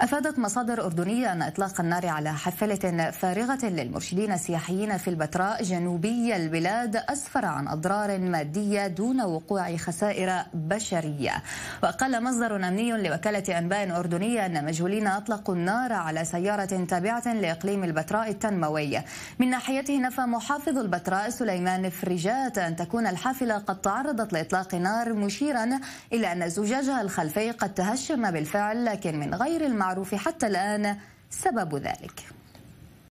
أفادت مصادر أردنية أن إطلاق النار على حافلة فارغة للمرشدين السياحيين في البتراء جنوبي البلاد أسفر عن أضرار مادية دون وقوع خسائر بشرية. وقال مصدر أمني لوكالة أنباء أردنية أن مجهولين أطلقوا النار على سيارة تابعة لإقليم البتراء التنموي. من ناحيته نفى محافظ البتراء سليمان فريجات أن تكون الحافلة قد تعرضت لإطلاق نار مشيرا إلى أن زجاجها الخلفي قد تهشم بالفعل لكن من غير المعروف حتى الآن سبب ذلك.